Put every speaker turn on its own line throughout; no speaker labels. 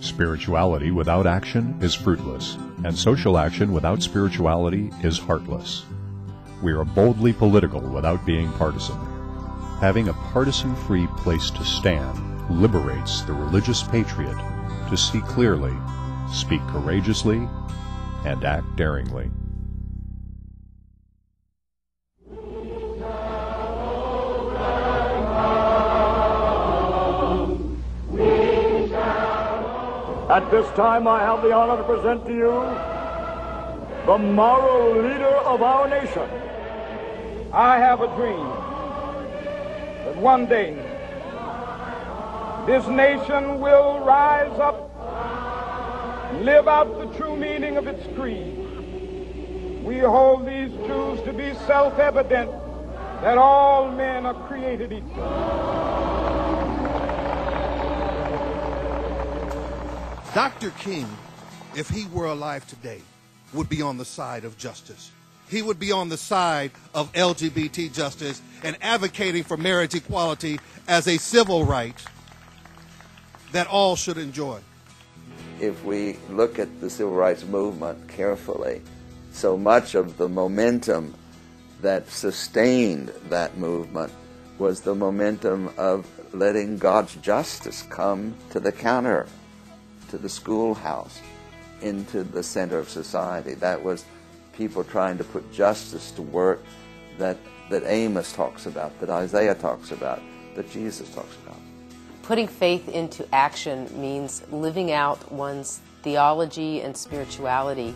Spirituality without action is fruitless, and social action without spirituality is heartless. We are boldly political without being partisan. Having a partisan free place to stand liberates the religious patriot to see clearly, speak courageously, and act daringly.
At this time, I have the honor to present to you the moral leader of our nation. I have a dream that one day this nation will rise up, live out the true meaning of its creed. We hold these truths to be self-evident that all men are created equal.
Dr. King, if he were alive today, would be on the side of justice. He would be on the side of LGBT justice and advocating for marriage equality as a civil right that all should enjoy.
If we look at the civil rights movement carefully, so much of the momentum that sustained that movement was the momentum of letting God's justice come to the counter to the schoolhouse, into the center of society. That was people trying to put justice to work that, that Amos talks about, that Isaiah talks about, that Jesus talks about.
Putting faith into action means living out one's theology and spirituality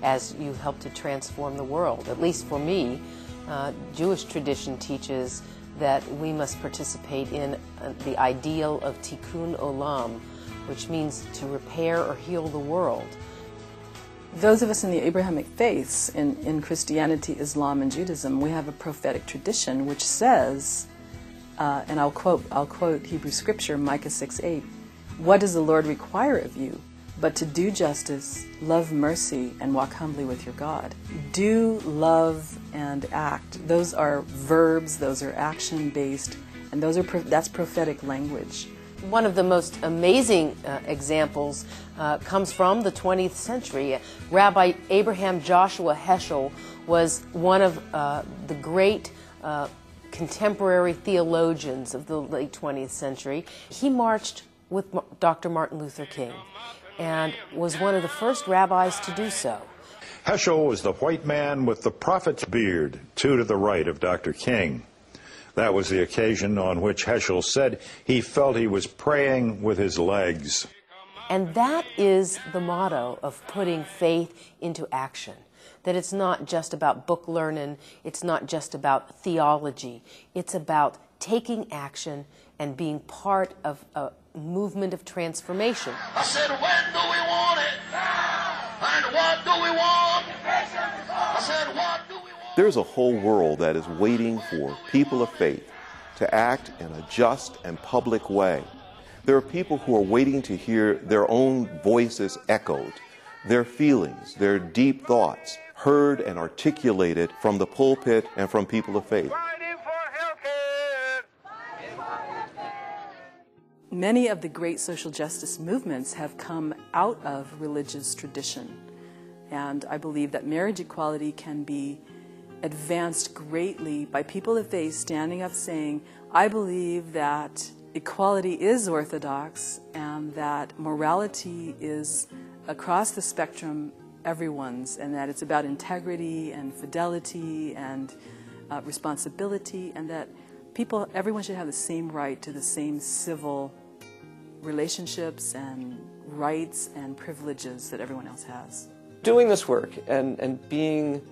as you help to transform the world. At least for me, uh, Jewish tradition teaches that we must participate in uh, the ideal of tikkun olam, which means to repair or heal the world.
Those of us in the Abrahamic faiths, in, in Christianity, Islam, and Judaism, we have a prophetic tradition which says, uh, and I'll quote, I'll quote Hebrew scripture, Micah 6 8, What does the Lord require of you? But to do justice, love mercy, and walk humbly with your God. Do, love, and act. Those are verbs, those are action based, and those are that's prophetic language.
One of the most amazing uh, examples uh, comes from the 20th century. Rabbi Abraham Joshua Heschel was one of uh, the great uh, contemporary theologians of the late 20th century. He marched with Dr. Martin Luther King and was one of the first rabbis to do so.
Heschel was the white man with the prophet's beard, two to the right of Dr. King. That was the occasion on which Heschel said he felt he was praying with his legs.
And that is the motto of putting faith into action. That it's not just about book learning, it's not just about theology, it's about taking action and being part of a movement of transformation.
I said, when do we want it? And what do we want?
There's a whole world that is waiting for people of faith to act in a just and public way. There are people who are waiting to hear their own voices echoed, their feelings, their deep thoughts heard and articulated from the pulpit and from people of faith.
Many of the great social justice movements have come out of religious tradition. And I believe that marriage equality can be advanced greatly by people of faith standing up saying, I believe that equality is orthodox and that morality is across the spectrum everyone's and that it's about integrity and fidelity and uh, responsibility and that people everyone should have the same right to the same civil relationships and rights and privileges that everyone else has.
Doing this work and, and being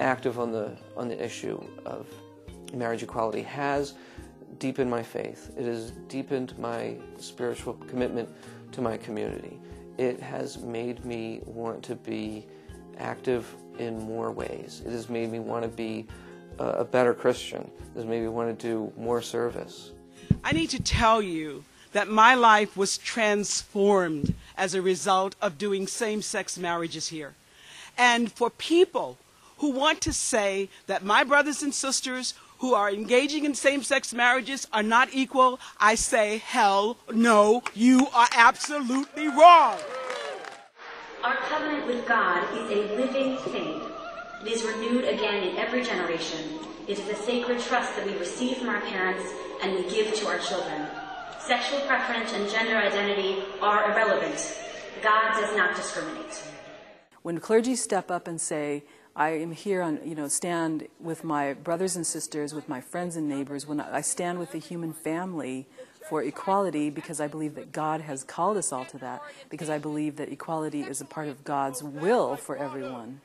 active on the, on the issue of marriage equality has deepened my faith. It has deepened my spiritual commitment to my community. It has made me want to be active in more ways. It has made me want to be a, a better Christian. It has made me want to do more service.
I need to tell you that my life was transformed as a result of doing same sex marriages here. And for people who want to say that my brothers and sisters who are engaging in same sex marriages are not equal, I say, hell no, you are absolutely wrong.
Our covenant with God is a living thing. It is renewed again in every generation. It is a sacred trust that we receive from our parents and we give to our children. Sexual preference and gender identity are irrelevant. God does not discriminate.
When clergy step up and say, I am here on, you know, stand with my brothers and sisters, with my friends and neighbors, when I stand with the human family for equality because I believe that God has called us all to that, because I believe that equality is a part of God's will for everyone.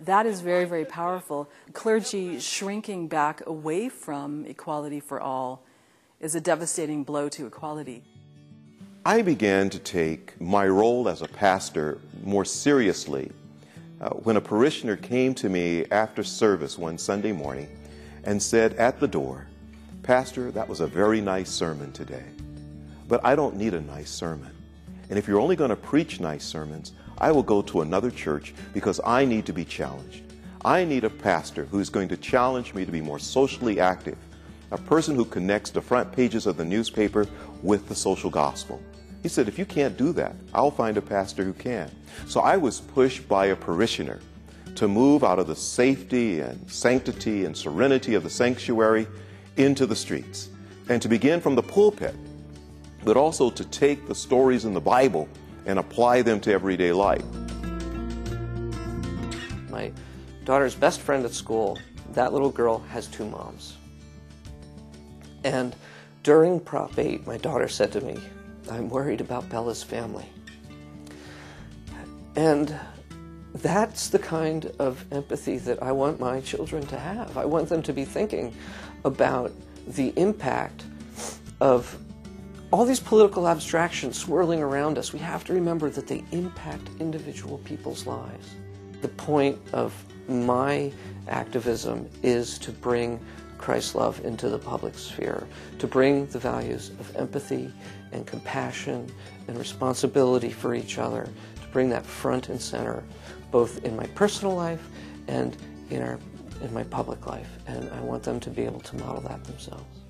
That is very, very powerful. Clergy shrinking back away from equality for all is a devastating blow to equality.
I began to take my role as a pastor more seriously uh, when a parishioner came to me after service one Sunday morning and said at the door, Pastor, that was a very nice sermon today, but I don't need a nice sermon. And if you're only going to preach nice sermons, I will go to another church because I need to be challenged. I need a pastor who's going to challenge me to be more socially active, a person who connects the front pages of the newspaper with the social gospel. He said, if you can't do that, I'll find a pastor who can. So I was pushed by a parishioner to move out of the safety and sanctity and serenity of the sanctuary into the streets and to begin from the pulpit, but also to take the stories in the Bible and apply them to everyday life.
My daughter's best friend at school, that little girl has two moms. And during Prop 8, my daughter said to me, I'm worried about Bella's family. And that's the kind of empathy that I want my children to have. I want them to be thinking about the impact of all these political abstractions swirling around us. We have to remember that they impact individual people's lives. The point of my activism is to bring Christ's love into the public sphere, to bring the values of empathy and compassion and responsibility for each other, to bring that front and center, both in my personal life and in, our, in my public life. And I want them to be able to model that themselves.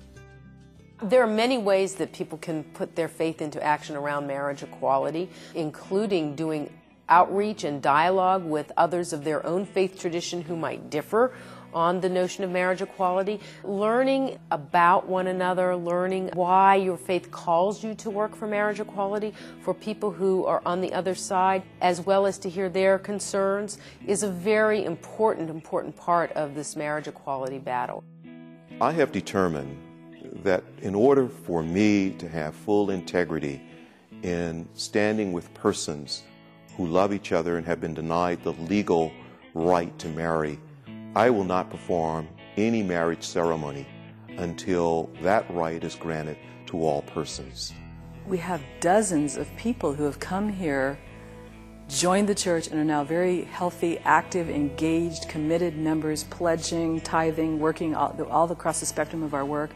There are many ways that people can put their faith into action around marriage equality, including doing outreach and dialogue with others of their own faith tradition who might differ on the notion of marriage equality, learning about one another, learning why your faith calls you to work for marriage equality for people who are on the other side, as well as to hear their concerns, is a very important, important part of this marriage equality battle.
I have determined that in order for me to have full integrity in standing with persons who love each other and have been denied the legal right to marry, I will not perform any marriage ceremony until that right is granted to all persons.
We have dozens of people who have come here, joined the church, and are now very healthy, active, engaged, committed members, pledging, tithing, working all, all across the spectrum of our work.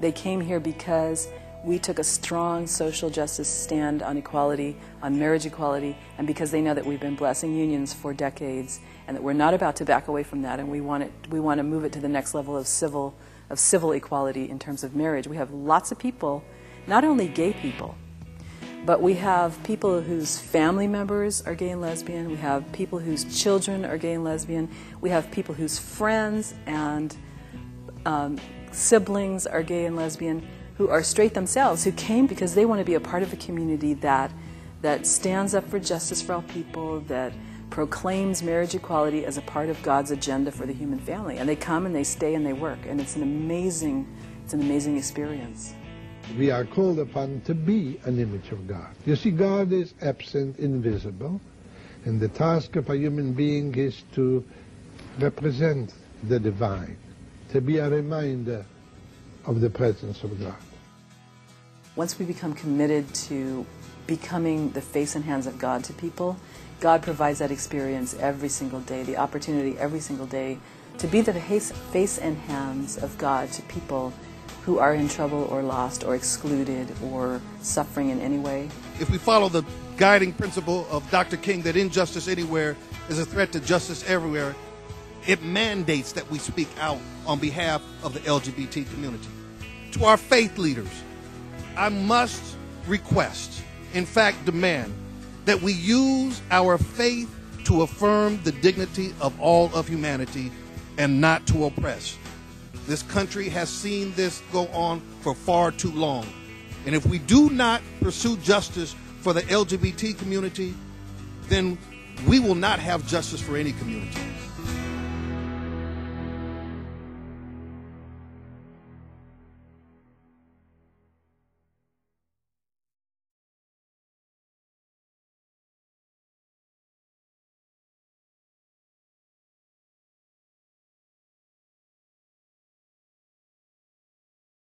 They came here because we took a strong social justice stand on equality, on marriage equality, and because they know that we've been blessing unions for decades and that we're not about to back away from that and we want, it, we want to move it to the next level of civil, of civil equality in terms of marriage. We have lots of people, not only gay people, but we have people whose family members are gay and lesbian. We have people whose children are gay and lesbian. We have people whose friends and um, siblings are gay and lesbian who are straight themselves, who came because they want to be a part of a community that, that stands up for justice for all people, that proclaims marriage equality as a part of God's agenda for the human family. And they come and they stay and they work. And it's an amazing, it's an amazing experience.
We are called upon to be an image of God. You see, God is absent, invisible, and the task of a human being is to represent the divine, to be a reminder of the presence of God.
Once we become committed to becoming the face and hands of God to people, God provides that experience every single day, the opportunity every single day to be the face and hands of God to people who are in trouble or lost or excluded or suffering in any way.
If we follow the guiding principle of Dr. King that injustice anywhere is a threat to justice everywhere, It mandates that we speak out on behalf of the LGBT community. To our faith leaders, I must request, in fact, demand, that we use our faith to affirm the dignity of all of humanity and not to oppress. This country has seen this go on for far too long. And if we do not pursue justice for the LGBT community, then we will not have justice for any community.